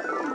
Oh.